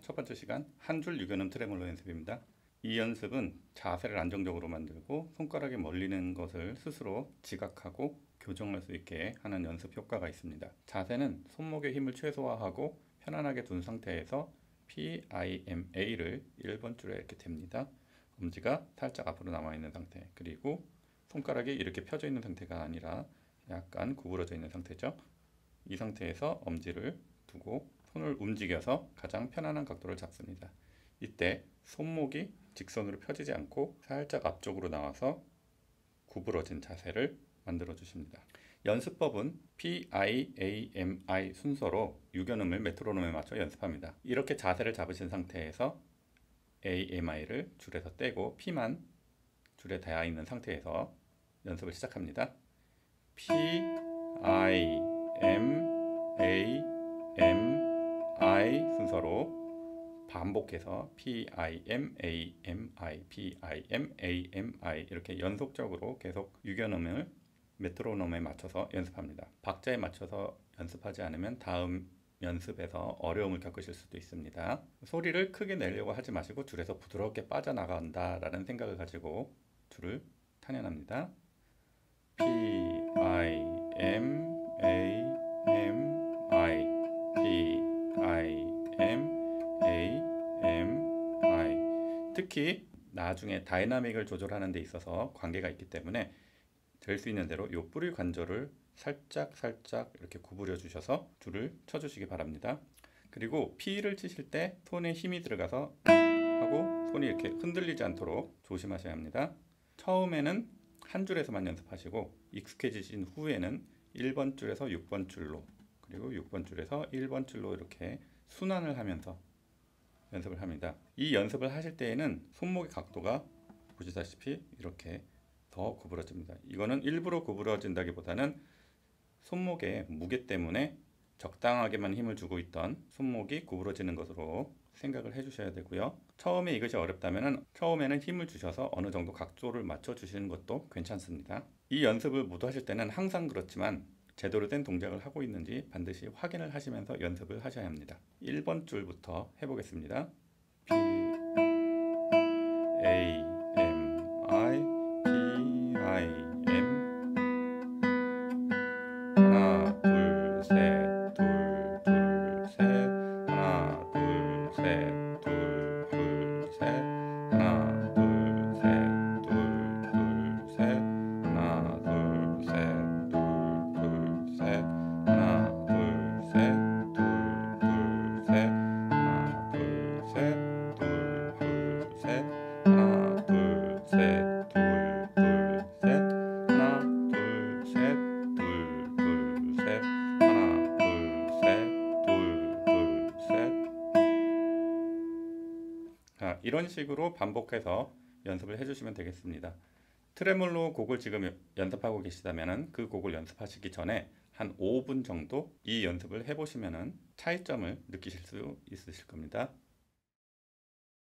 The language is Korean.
첫 번째 시간 한 줄 유견음 트레몰로 연습입니다. 이 연습은 자세를 안정적으로 만들고 손가락이 멀리는 것을 스스로 지각하고 교정할 수 있게 하는 연습 효과가 있습니다. 자세는 손목의 힘을 최소화하고 편안하게 둔 상태에서 PIMA를 1번 줄에 이렇게 댑니다. 엄지가 살짝 앞으로 남아 있는 상태 그리고 손가락이 이렇게 펴져 있는 상태가 아니라 약간 구부러져 있는 상태죠. 이 상태에서 엄지를 두고 손을 움직여서 가장 편안한 각도를 잡습니다. 이때 손목이 직선으로 펴지지 않고 살짝 앞쪽으로 나와서 구부러진 자세를 만들어 주십니다. 연습법은 PIAMI 순서로 유견음을 메트로놈에 맞춰 연습합니다. 이렇게 자세를 잡으신 상태에서 AMI를 줄에서 떼고 P만 줄에 닿아 있는 상태에서 연습을 시작합니다. P I 순서로 반복해서 P I M A M I P I M A M I 이렇게 연속적으로 계속 유견음을 메트로놈에 맞춰서 연습합니다. 박자에 맞춰서 연습하지 않으면 다음 연습에서 어려움을 겪으실 수도 있습니다. 소리를 크게 내려고 하지 마시고 줄에서 부드럽게 빠져나간다라는 생각을 가지고 줄을 탄현합니다. P I M A M 특히 나중에 다이나믹을 조절하는 데 있어서 관계가 있기 때문에 될 수 있는 대로 이 뿌리 관절을 살짝 살짝 이렇게 구부려 주셔서 줄을 쳐 주시기 바랍니다. 그리고 P를 치실 때 손에 힘이 들어가서 하고 손이 이렇게 흔들리지 않도록 조심하셔야 합니다. 처음에는 한 줄에서만 연습하시고 익숙해지신 후에는 1번 줄에서 6번 줄로 그리고 6번 줄에서 1번 줄로 이렇게 순환을 하면서 연습을 합니다. 이 연습을 하실 때에는 손목의 각도가 보시다시피 이렇게 더 구부러집니다. 이거는 일부러 구부러진다기보다는 손목의 무게 때문에 적당하게만 힘을 주고 있던 손목이 구부러지는 것으로 생각을 해주셔야 되고요. 처음에 이것이 어렵다면 처음에는 힘을 주셔서 어느 정도 각도를 맞춰 주시는 것도 괜찮습니다. 이 연습을 모두 하실 때는 항상 그렇지만 제대로 된 동작을 하고 있는지 반드시 확인을 하시면서 연습을 하셔야 합니다. 1번 줄부터 해보겠습니다. B A M I 이런 식으로 반복해서 연습을 해주시면 되겠습니다. 트레몰로 곡을 지금 연습하고 계시다면 그 곡을 연습하시기 전에 한 5분 정도 이 연습을 해보시면 차이점을 느끼실 수 있으실 겁니다.